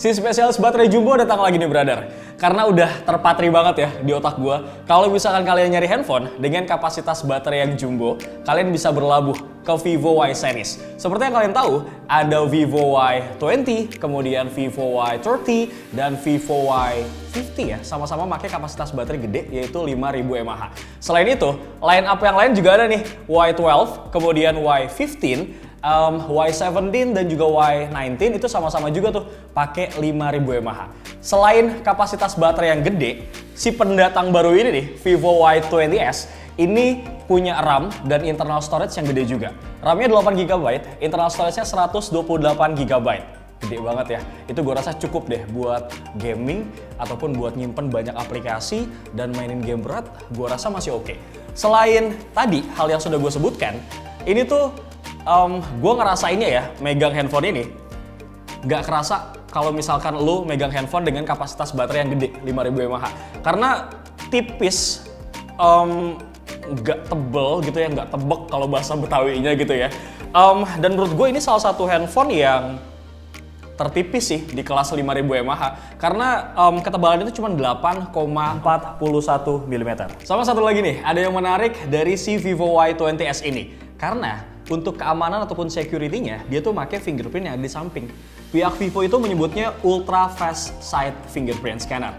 Si spesialis baterai jumbo datang lagi nih brother. Karena udah terpatri banget ya di otak gua. Kalau misalkan kalian nyari handphone dengan kapasitas baterai yang jumbo, kalian bisa berlabuh ke Vivo Y series. Seperti yang kalian tahu, ada Vivo Y20, kemudian Vivo Y30, dan Vivo Y50 ya. Sama-sama pakai kapasitas baterai gede yaitu 5000 mAh. Selain itu, line up yang lain juga ada nih, Y12, kemudian Y15, um, Y17 dan juga Y19 itu sama-sama juga tuh pakai 5000 mAh. Selain kapasitas baterai yang gede, si pendatang baru ini nih, Vivo Y20s, ini punya RAM dan internal storage yang gede juga. RAM-nya 8 GB, internal storage-nya 128 GB. Gede banget ya. Itu gue rasa cukup deh buat gaming ataupun buat nyimpen banyak aplikasi dan mainin game berat, gue rasa masih oke. Selain tadi hal yang sudah gue sebutkan, ini tuh um, gue ngerasainnya ya megang handphone ini nggak kerasa kalau misalkan lu megang handphone dengan kapasitas baterai yang gede 5000 mAh karena tipis um, nggak tebel gitu ya nggak tebek kalau bahasa betawinya gitu ya um, dan menurut gue ini salah satu handphone yang tertipis sih di kelas 5000 mAh karena um, ketebalan itu cuma 8,41 mm. Sama satu lagi nih, ada yang menarik dari si Vivo Y20s ini. Karena untuk keamanan ataupun security-nya, dia tuh pakai fingerprint yang di samping. Pihak Vivo itu menyebutnya Ultra Fast Side Fingerprint Scanner.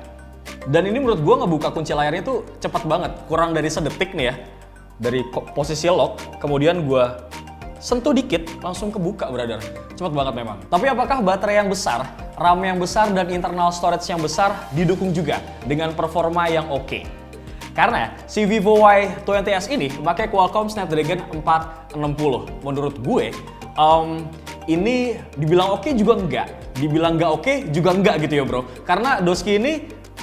Dan ini menurut gue ngebuka kunci layarnya tuh cepet banget, kurang dari sedetik nih ya. Dari posisi lock, kemudian gue sentuh dikit langsung kebuka brother cepet banget memang tapi apakah baterai yang besar RAM yang besar dan internal storage yang besar didukung juga dengan performa yang oke okay? Karena si Vivo Y20s ini pakai Qualcomm Snapdragon 460 menurut gue um, ini dibilang oke okay juga enggak. Dibilang enggak oke okay juga enggak gitu ya bro. Karena Doski ini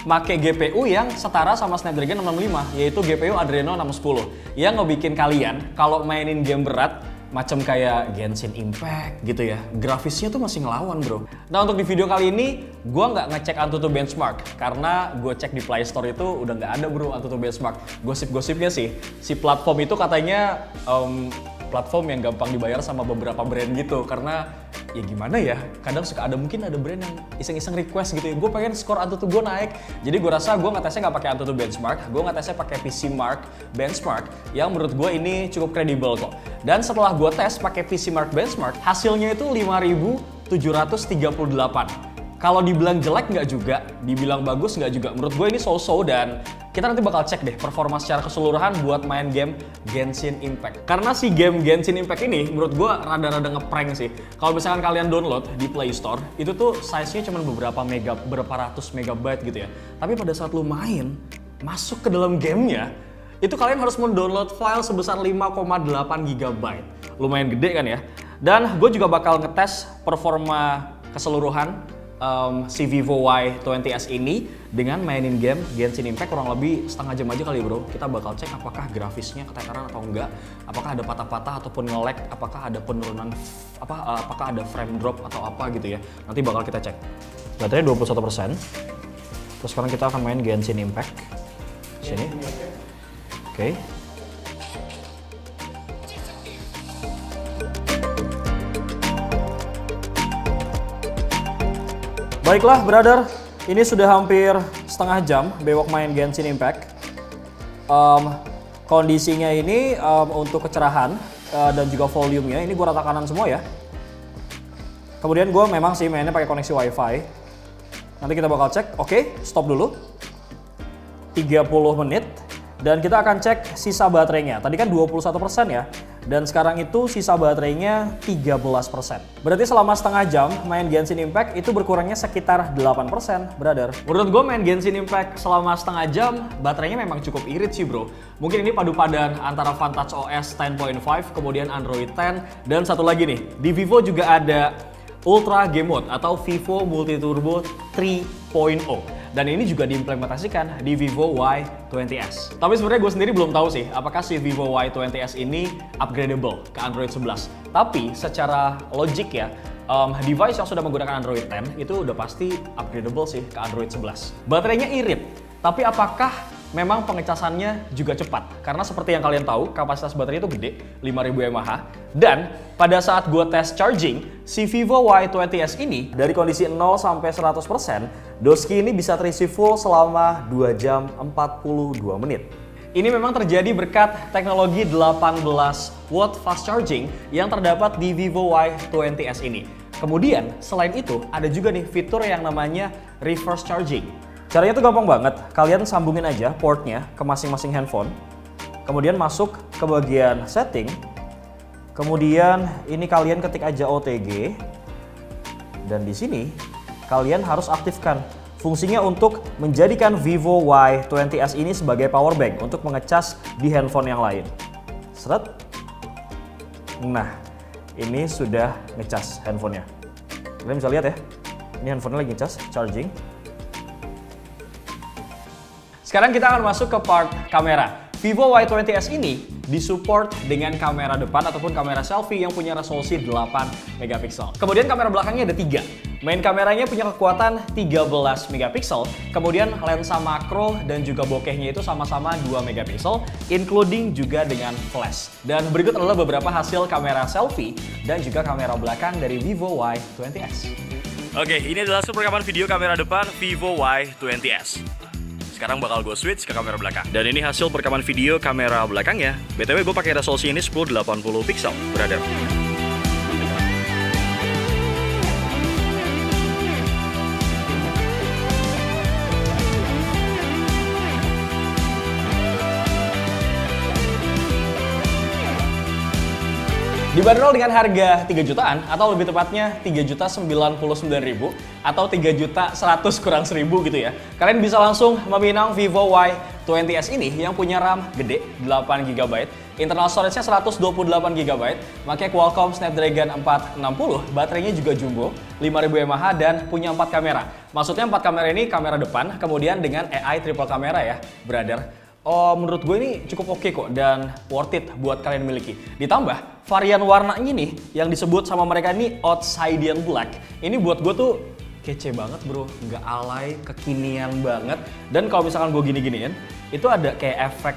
make GPU yang setara sama Snapdragon 665 yaitu GPU Adreno 610 yang ngebikin kalian kalau mainin game berat macam kayak Genshin Impact gitu ya. Grafisnya tuh masih ngelawan bro. Nah untuk di video kali ini, gue nggak ngecek Antutu Benchmark karena gue cek di Play Store itu udah nggak ada bro Antutu Benchmark. Gosip-gosipnya sih, si platform itu katanya um, platform yang gampang dibayar sama beberapa brand gitu. Karena ya gimana ya kadang suka ada mungkin ada brand yang iseng-iseng request gitu ya. Gue pengen skor Antutu gue naik. Jadi gue rasa gue ngetesnya nggak pakai Antutu benchmark gue ngetesnya pakai PC Mark benchmark yang menurut gue ini cukup kredibel kok. Dan setelah gue tes pakai PC Mark benchmark hasilnya itu 5738 kalau dibilang jelek nggak juga, dibilang bagus nggak juga. Menurut gue ini so-so dan kita nanti bakal cek deh performa secara keseluruhan buat main game Genshin Impact. Karena si game Genshin Impact ini menurut gue rada-rada ngeprank sih. Kalau misalkan kalian download di Play Store, itu tuh size-nya cuma beberapa mega, beberapa ratus megabyte gitu ya. Tapi pada saat lu main, masuk ke dalam gamenya, itu kalian harus mendownload file sebesar 5,8 GB. Lumayan gede kan ya. Dan gue juga bakal ngetes performa keseluruhan um, si Vivo Y20s ini dengan mainin game Genshin Impact kurang lebih setengah jam aja kali bro. Kita bakal cek apakah grafisnya keteteran atau enggak, apakah ada patah-patah ataupun nge-lag, apakah ada penurunan apa uh, apakah ada frame drop atau apa gitu ya. Nanti bakal kita cek. Baterai 21%. Terus sekarang kita akan main Genshin Impact. Sini. Oke. Okay. Baiklah, brother. Ini sudah hampir setengah jam bewok main Genshin Impact. Um, kondisinya ini um, untuk kecerahan uh, dan juga volumenya ini gue rata kanan semua ya. Kemudian gue memang sih mainnya pakai koneksi WiFi. Nanti kita bakal cek. Oke, okay, stop dulu. 30 menit dan kita akan cek sisa baterainya. Tadi kan 21% ya. Dan sekarang itu sisa baterainya 13%. Berarti selama setengah jam main Genshin Impact itu berkurangnya sekitar 8%, brother. Menurut gue main Genshin Impact selama setengah jam, baterainya memang cukup irit sih bro. Mungkin ini padu padan antara Vantage OS 10.5, kemudian Android 10, dan satu lagi nih, di Vivo juga ada Ultra Game Mode atau Vivo Multi Turbo 3.0 dan ini juga diimplementasikan di Vivo Y20s. Tapi sebenarnya gue sendiri belum tahu sih apakah si Vivo Y20s ini upgradable ke Android 11. Tapi secara logik ya, um, device yang sudah menggunakan Android 10 itu udah pasti upgradable sih ke Android 11. Baterainya irit, tapi apakah memang pengecasannya juga cepat. Karena seperti yang kalian tahu, kapasitas baterai itu gede, 5000 mAh. Dan pada saat gue tes charging, si Vivo Y20s ini dari kondisi 0 sampai 100%, Doski ini bisa terisi full selama 2 jam 42 menit. Ini memang terjadi berkat teknologi 18 watt fast charging yang terdapat di Vivo Y20s ini. Kemudian, selain itu, ada juga nih fitur yang namanya reverse charging. Caranya tuh gampang banget. Kalian sambungin aja portnya ke masing-masing handphone. Kemudian masuk ke bagian setting. Kemudian ini kalian ketik aja OTG. Dan di sini kalian harus aktifkan fungsinya untuk menjadikan Vivo Y20s ini sebagai power bank untuk mengecas di handphone yang lain. Seret. Nah, ini sudah ngecas handphonenya. Kalian bisa lihat ya, ini handphonenya lagi ngecas, charging. Sekarang kita akan masuk ke part kamera. Vivo Y20s ini disupport dengan kamera depan ataupun kamera selfie yang punya resolusi 8 megapiksel. Kemudian kamera belakangnya ada tiga. Main kameranya punya kekuatan 13 megapiksel, kemudian lensa makro dan juga bokehnya itu sama-sama 2 megapiksel, including juga dengan flash. Dan berikut adalah beberapa hasil kamera selfie dan juga kamera belakang dari Vivo Y20s. Oke, ini adalah super rekaman video kamera depan Vivo Y20s. Sekarang bakal gue switch ke kamera belakang. Dan ini hasil perekaman video kamera belakangnya. BTW gue pakai resolusi ini 1080 pixel, brother. Dibanderol dengan harga 3 jutaan atau lebih tepatnya 3 juta 99 ribu atau 3 juta 100 kurang 1000 gitu ya. Kalian bisa langsung meminang Vivo Y20s ini yang punya RAM gede 8 GB, internal storage-nya 128 GB, pakai Qualcomm Snapdragon 460, baterainya juga jumbo, 5000 mAh dan punya 4 kamera. Maksudnya 4 kamera ini kamera depan, kemudian dengan AI triple kamera ya, brother oh, menurut gue ini cukup oke okay kok dan worth it buat kalian miliki. Ditambah varian warnanya nih yang disebut sama mereka ini Obsidian Black. Ini buat gue tuh kece banget bro, nggak alay, kekinian banget. Dan kalau misalkan gue gini-giniin, itu ada kayak efek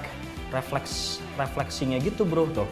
refleks refleksinya gitu bro tuh.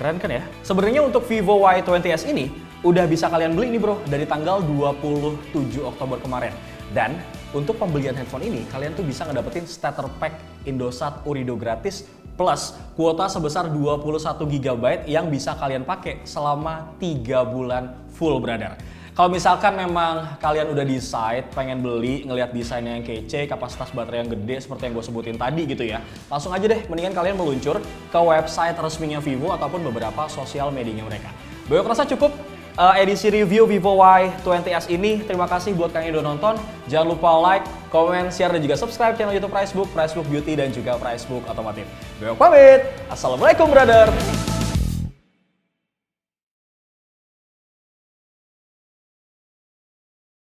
Keren kan ya? Sebenarnya untuk Vivo Y20s ini udah bisa kalian beli nih bro dari tanggal 27 Oktober kemarin. Dan untuk pembelian handphone ini, kalian tuh bisa ngedapetin starter pack Indosat Urido gratis plus kuota sebesar 21 GB yang bisa kalian pakai selama 3 bulan full brother. Kalau misalkan memang kalian udah decide pengen beli, ngelihat desainnya yang kece, kapasitas baterai yang gede seperti yang gue sebutin tadi gitu ya, langsung aja deh mendingan kalian meluncur ke website resminya Vivo ataupun beberapa sosial medianya mereka. Gue rasa cukup uh, edisi review Vivo Y20s ini. Terima kasih buat kalian yang udah nonton. Jangan lupa like, comment, share, dan juga subscribe channel YouTube Pricebook, Pricebook Beauty, dan juga Pricebook Otomotif. Gue pamit. Assalamualaikum, brother.